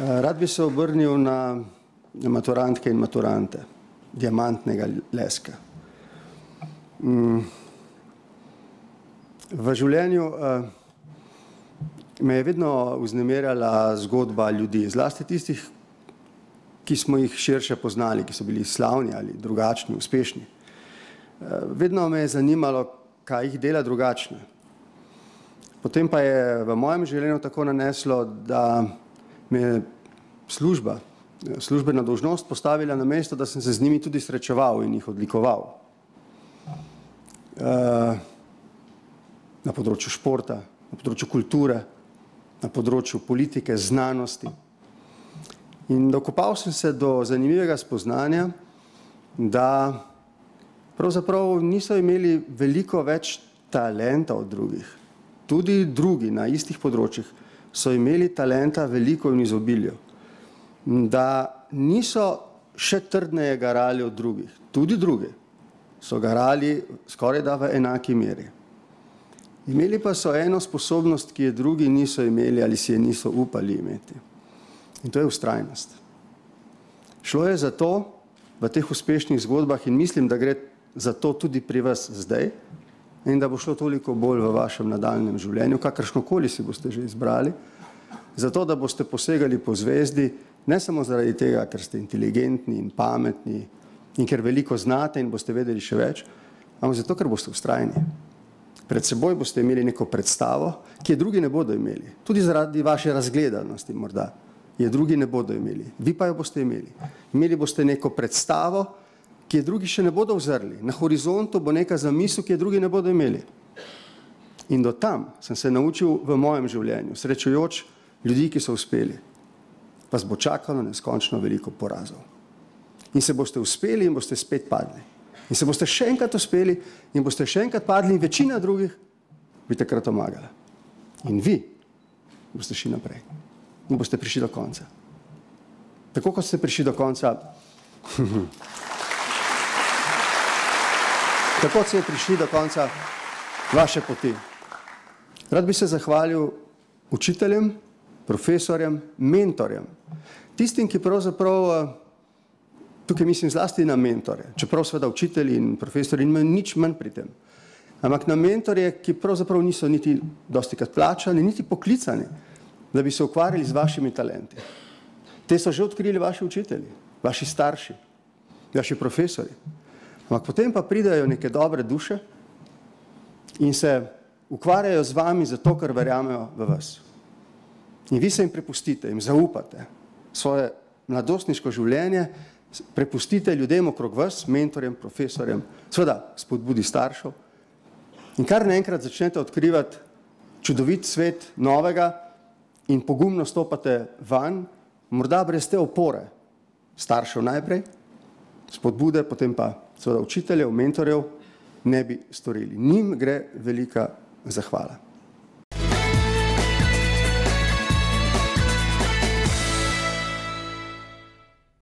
Rad bi se obrnil na maturantke in maturante diamantnega leska. Mm. V življenju uh, me je vedno vznemirjala zgodba ljudi, zlasti tistih, ki smo jih širše poznali, ki so bili slavni ali drugačni, uspešni. Uh, vedno me je zanimalo, kaj jih dela drugačne. Potem pa je v mojem življenju tako naneslo, da me je služba, službena dožnost postavila na mesto, da sem se z njimi tudi srečeval in jih odlikoval. Uh, na področju športa, na področju kulture, na področju politike, znanosti. In dokopal sem se do zanimivega spoznanja, da pravzaprav niso imeli veliko več talenta od drugih. Tudi drugi na istih področjih so imeli talenta veliko in izobilju da niso še trdneje garali od drugih, tudi drugi so garali skoraj da v enaki meri. Imeli pa so eno sposobnost, ki je drugi niso imeli ali si je niso upali imeti. In to je ustrajnost. Šlo je za to v teh uspešnih zgodbah in mislim, da gre za to tudi pri vas zdaj in da bo šlo toliko bolj v vašem nadaljnem življenju, kakršnokoli si boste že izbrali, zato da boste posegali po zvezdi, ne samo zaradi tega, ker ste inteligentni in pametni in ker veliko znate in boste vedeli še več, ampak zato, ker boste ustrajni. Pred seboj boste imeli neko predstavo, ki je drugi ne bodo imeli. Tudi zaradi vaše razgledanosti morda je drugi ne bodo imeli. Vi pa jo boste imeli. Imeli boste neko predstavo, ki je drugi še ne bodo vzrli. Na horizontu bo neka zamisel, ki je drugi ne bodo imeli. In do tam sem se naučil v mojem življenju, srečujoč ljudi, ki so uspeli vas bo čakalo neskončno veliko porazov. In se boste uspeli in boste spet padli. In se boste še enkrat uspeli in boste še enkrat padli in večina drugih bi takrat omagala. In vi boste šli naprej. In boste prišli do konca. Tako kot ste prišli do konca, tako ste prišli do konca vaše poti. Rad bi se zahvalil učiteljem, profesorjem, mentorjem, tistim, ki pravzaprav, eh, tukaj mislim zlasti na mentore, čeprav seveda učitelji in profesori imajo nič manj pri tem, ampak na mentorje, ki pravzaprav niso niti dosti krat plačani, niti poklicani, da bi se ukvarjali z vašimi talenti. Te so že odkrili vaši učitelji, vaši starši, vaši profesori. Ampak potem pa pridajo neke dobre duše in se ukvarjajo z vami zato, ker verjamejo v vas. In vi se jim prepustite, jim zaupate svoje mladostniško življenje, prepustite ljudem okrog vas, mentorjem, profesorjem, seveda spodbudi staršev. In kar naenkrat začnete odkrivati čudovit svet novega in pogumno stopate van, morda brez te opore, staršev najprej, spodbude, potem pa seveda učiteljev, mentorjev, ne bi storili. Njim gre velika zahvala.